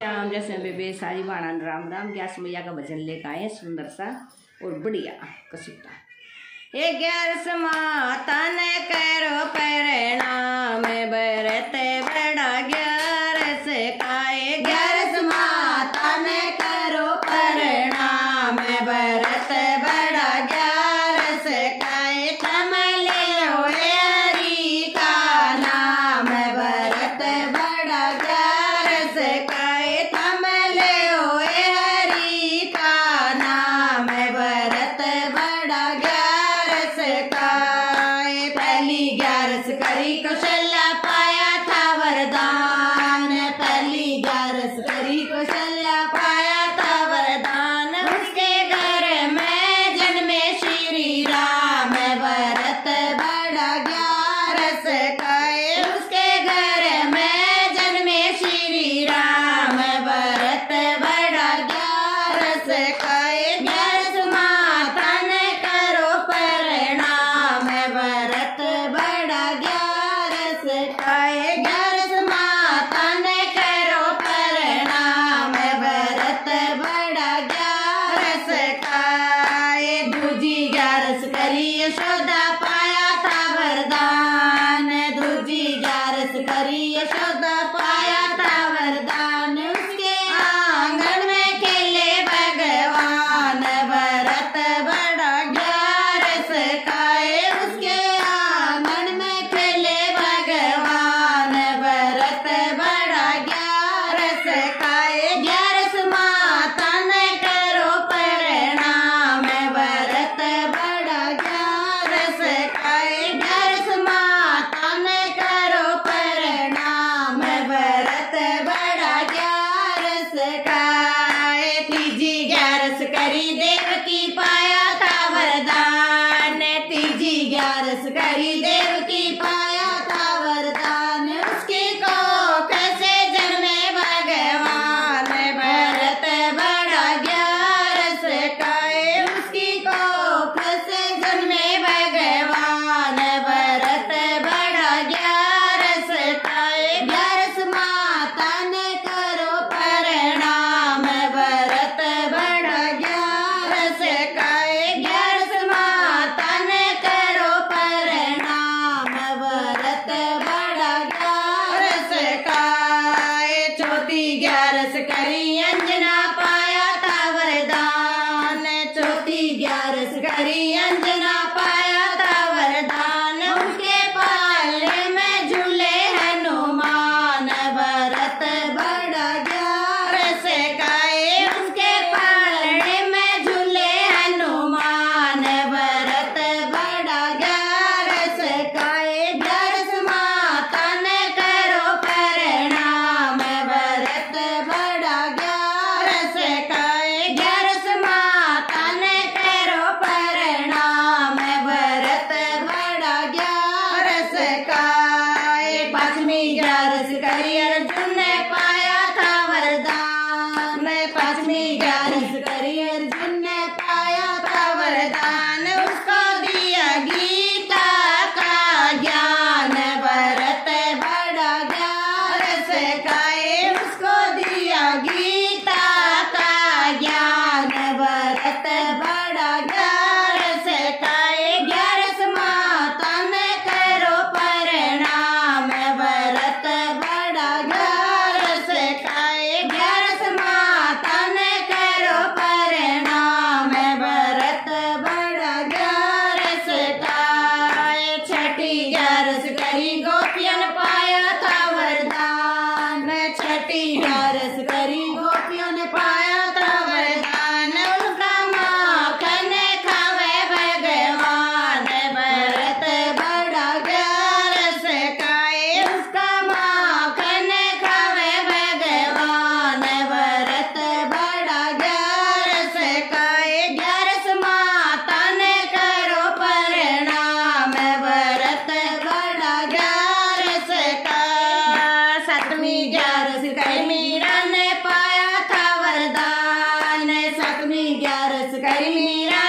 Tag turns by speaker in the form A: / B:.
A: राम जैसे बेबे, सारी बाणा राम राम। ग्यास मैया का भजन लेकर आए सुंदर सा और बढ़िया कसीटा ये ग्यारस माता ने करो परिणाम बरते बड़ा ग्यारस का ग्यारस करी अंजना obrigada, sou carimira.